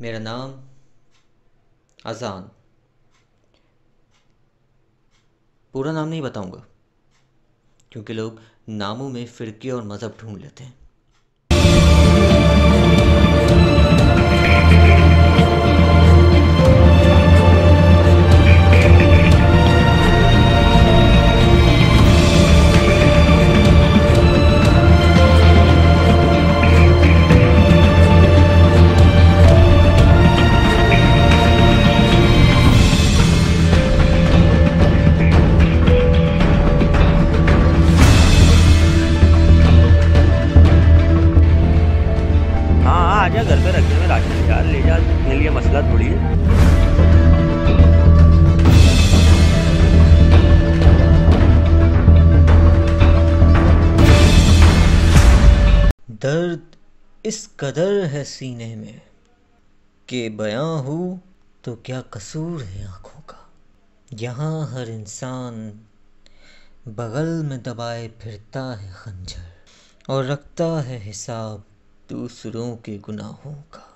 मेरा नाम अजान। पूरा नाम नहीं बताऊँगा, क्योंकि लोग नामों में फ़िरके और मज़हब ढूंढ लेते हैं। हाँ आजा घर पे रखे हुए राशन यार, ले जा, मेरे लिए मसला थोड़ी है। दर्द इस कदर है सीने में कि बयां हो तो क्या कसूर है आँखों का? यहाँ हर इंसान बगल में दबाए फिरता है खंजर और रखता है हिसाब दूसरों के गुनाहों का।